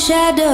shadow.